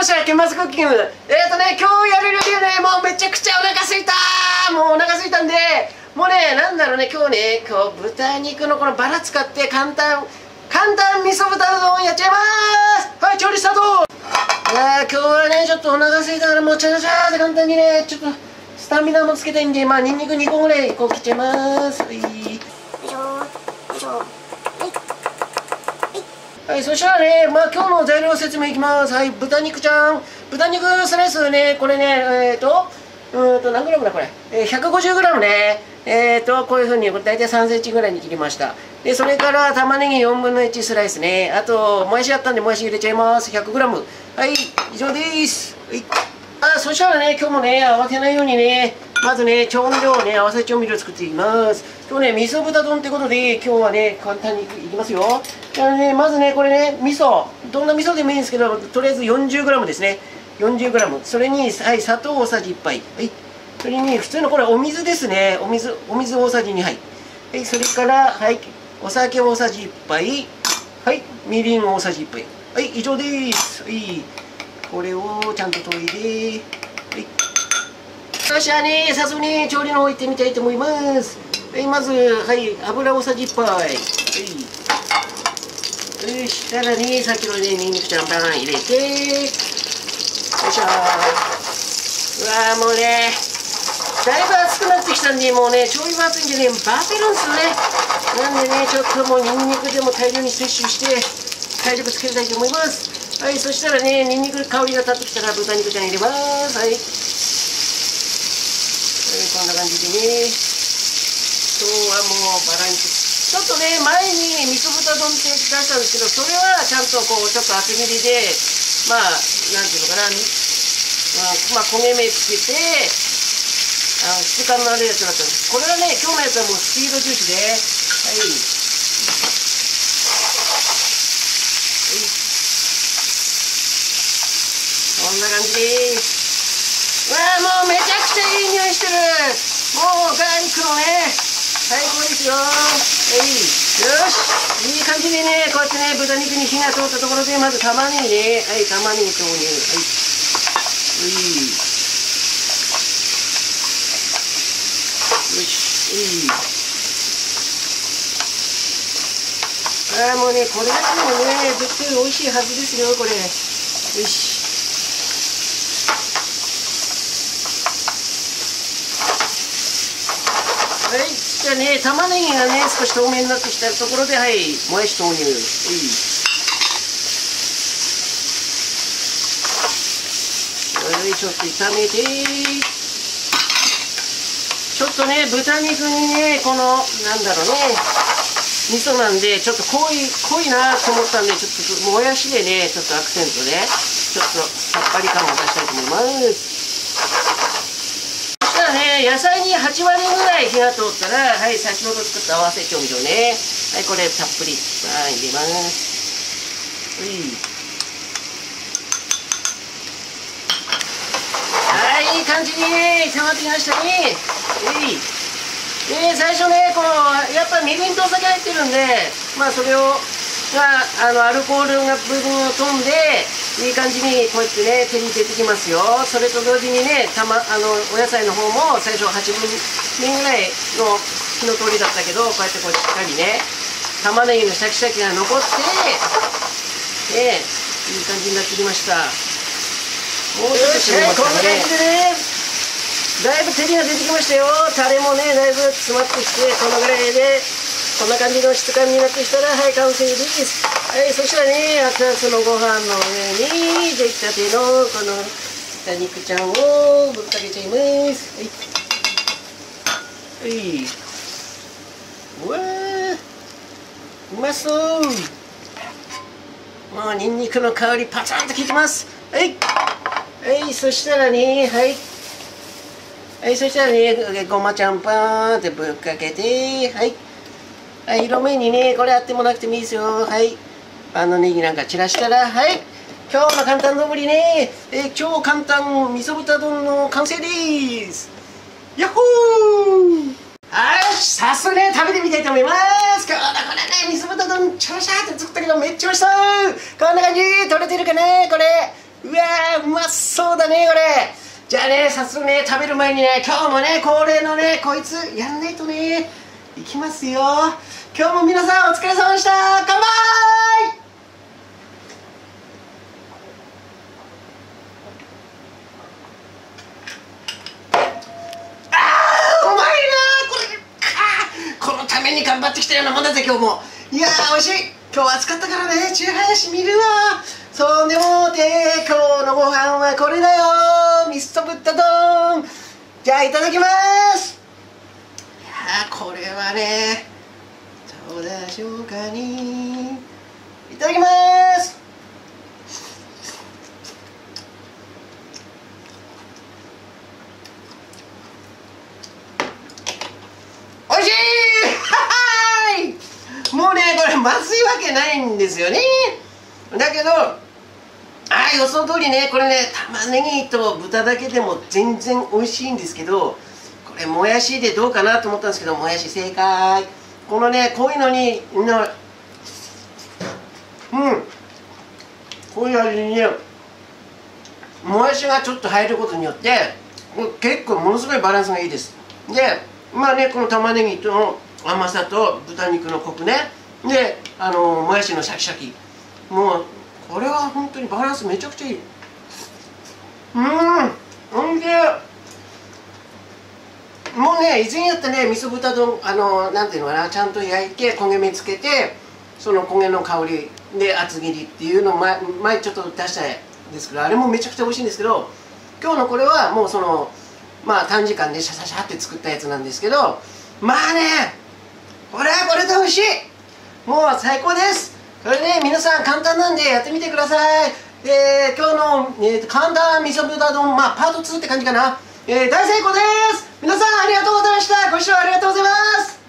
ましたケンマスクッキング。えっ、ー、とね今日やる料理はねもうめちゃくちゃお腹すいた。もうお腹すいたんでもうねなんだろうね今日ね今日豚肉のこのバラ使って簡単簡単味噌豚うどんやっちゃいます。はい調理スタート。あ今日はねちょっとお腹すいたからもうチャチャチャって簡単にねちょっとスタミナもつけたいんでまあニンニク2個ぐらいこう切っちゃいます。はいよいしょよいしょはい、そしたらね、まあ今日の材料説明いきます。はい、豚肉ちゃん。豚肉スライスね、これね、えっ、ー、と、うんと、何グラムだこれ？えー、150グラムね。えっ、ー、と、こういうふうに、大体3センチぐらいに切りました。で、それから玉ねぎ4分の1スライスね。あと、もやしあったんで、もやし入れちゃいます。100グラム。はい、以上です。はい。あ、そしたらね、今日もね、慌てないようにね、まずね、調味料をね、合わせ調味料作っていきます。今日ね、味噌豚丼ってことで、今日はね、簡単にいきますよ。ね、まずね、これね、味噌。どんな味噌でもいいんですけど、とりあえず 40g ですね。40g。それに、はい、砂糖大さじ1杯。はい。それに、普通のこれお水ですね。お水、お水大さじ2杯。はい、それから、はい、お酒大さじ1杯。はい、みりん大さじ1杯。はい、以上です。はい。これをちゃんと研いで、はい。そしたらね、早速ね、調理の方行ってみたいと思います。はい、まず、はい、油大さじ1杯。はい。そしたらね、さっきのね、ニンニクちゃんバン入れて、よいしょ。うわもうね、だいぶ熱くなってきたんで、もうね、ちょい熱いんでね、バテるんですよね。なんでね、ちょっともうニンニクでも大量に摂取して、体力つけたいと思います。はい、そしたらね、ニンニク香りが立ってきたら豚肉ちゃん入れます。はい。こんな感じでね今日はもうバランスちょっとね前に味噌豚丼って出したんですけどそれはちゃんとこうちょっと厚切りでまあなんていうのかな、まあ、焦げ目つけてあの質感のあるやつだったんですこれはね今日のやつはもうスピード重視ではいこんな感じですわあもうめちゃくちゃいい匂いしてる。もうガーリックのね。最高ですよ。はい。よし。いい感じでねこうやってね豚肉に火が通ったところでまず玉ねぎ。ねはい玉ねぎ投入。はい。よしはい。ああもうねこれだけでもね絶対美味しいはずですよこれ。よし。ゃあね玉ねぎがね少し透明になってきたところではいもやし投入、はい、ちょっと炒めて。ちょっとね豚肉にねこのなんだろうね味噌なんでちょっと濃い濃いなと思ったんでちょっともやしでねちょっとアクセントでちょっとさっぱり感を出したいと思います。野菜に8割ぐらい火が通ったらはい先ほど作った合わせ調味料ね。はいこれたっぷりはい入れます。はい。いい感じに炒まってきましたね。い。で最初ねこのやっぱみりんとお酒入ってるんでまあそれをがあのアルコールが部分を飛んでいい感じにこうやってね手に出てきますよ。それと同時にねた、ま、あのお野菜の方も最初8分目ぐらいの火の通りだったけどこうやってこうしっかりね玉ねぎのシャキシャキが残ってねいい感じになってきました。もうちょっと締めますかね、こんな感じでね。だいぶ照りが出てきましたよ。タレもねだいぶ詰まってきてこのぐらいでこんな感じの質感になってきたらはい完成です。はいそしたらね熱々のご飯の上に出来たてのこの豚肉ちゃんをぶっかけちゃいます。はい。はいうわうまそう。もうニンニクの香りパツンと効いてます。はい。はいそしたらねはい。はいそしたらねごまちゃんパーンってぶっかけてはい。はい、色目にね、これあってもなくてもいいですよ。はい。あのネギなんか散らしたら、はい。今日の簡単丼ね、えー、超簡単味噌豚丼の完成です。やっほーはい、早速ね、食べてみたいと思います。今日のこれね、味噌豚丼、チャラシャーって作ったけど、めっちゃ美味しそうこんな感じ取れてるかねこれ。うわーうまそうだねこれじゃあね早速ね食べる前にね今日もね恒例のねこいつやんないとねいきますよ。今日も皆さんお疲れ様でした。乾杯！このために頑張ってきたようなもんだぜ今日も。いやー美味しい。今日は暑かったからね。チューハイしみるわ。そうでもて今日のご飯はこれだよ。ミストブッダ丼。じゃあいただきます。これはねどうでしょうかにいただきます。おいしい！もうねこれまずいわけないんですよね。だけどああ予想通りねこれね玉ねぎと豚だけでも全然美味しいんですけどこれもやしでどうかなと思ったんですけどもやし正解。このねこういうのになうん。こういう味にねもやしがちょっと入ることによって結構ものすごいバランスがいいです。でまあねこの玉ねぎとの甘さと豚肉のコクね。であのもやしのシャキシャキ。もうこれは本当にバランスめちゃくちゃいい。うんおいしい。もうね以前やったね。味噌豚丼。あのなんていうのかな。ちゃんと焼いて焦げ目つけてその焦げの香り。で厚切りっていうのを前前ちょっと出したんですけどあれもめちゃくちゃ美味しいんですけど今日のこれはもうそのまあ短時間でシャシャシャって作ったやつなんですけどまあねこれはこれで美味しい。もう最高です。これね皆さん簡単なんでやってみてください。えー、今日の、えー、簡単味噌豚丼まあパート2って感じかな、えー、大成功です。皆さんありがとうございました。ご視聴ありがとうございます。